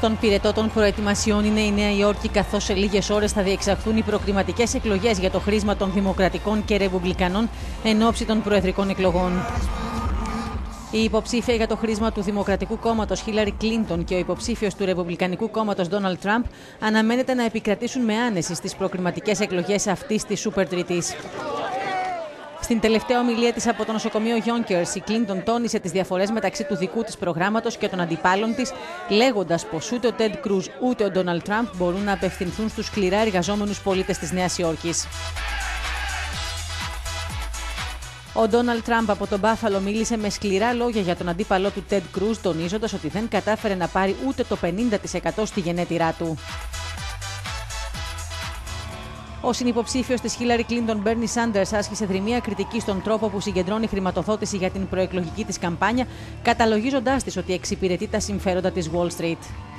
Στον πυρετό των προετοιμασιών είναι η Νέα Υόρκη, καθώς σε λίγες ώρες θα διεξαχθούν οι προκριματικές εκλογές για το χρήσμα των Δημοκρατικών και Ρεπουμπλικανών εν ώψη των προεδρικών εκλογών. Η υποψήφια για το χρήσμα του Δημοκρατικού Κόμματος Χίλαρη Κλίντον και ο υποψήφιος του Ρεπουμπλικανικού Κόμματος Ντόναλτ Τραμπ αναμένεται να επικρατήσουν με άνεση στις προκριματικές εκλογές αυτής της Σούπερ Τρίτη. Στην τελευταία ομιλία της από το νοσοκομείο Γιόνκερ, η Κλίντον τόνισε τις διαφορές μεταξύ του δικού της προγράμματος και των αντιπάλων της, λέγοντας πως ούτε ο Τέντ Κρούζ ούτε ο Ντόναλτ Τραμπ μπορούν να απευθυνθούν στους σκληρά εργαζόμενους πολίτες της Νέας Υόρκης. Ο Ντόναλτ Τραμπ από τον Μπάφαλο μίλησε με σκληρά λόγια για τον αντίπαλό του Τέντ Κρούζ, τονίζοντας ότι δεν κατάφερε να πάρει ούτε το 50% στη γενέτειρά του. Ο συνυποψήφιος της Χίλαρη Κλίντον, Μπέρνι Σάντερς, άσκησε δρυμία κριτική στον τρόπο που συγκεντρώνει χρηματοδότηση για την προεκλογική της καμπάνια, καταλογίζοντάς της ότι εξυπηρετεί τα συμφέροντα της Wall Street.